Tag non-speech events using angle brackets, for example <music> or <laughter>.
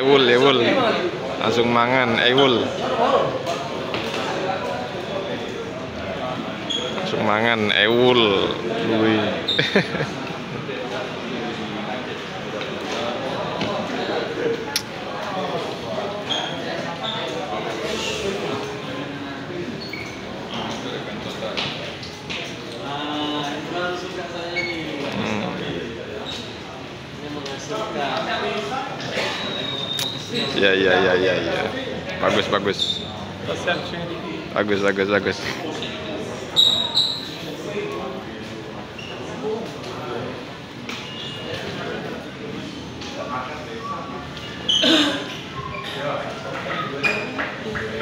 ewul ewul langsung mangan ewul langsung mangan ewul duit <laughs> Ya ya ya ya ya. Bagus bagus. Bagus bagus bagus. Yeah. <coughs>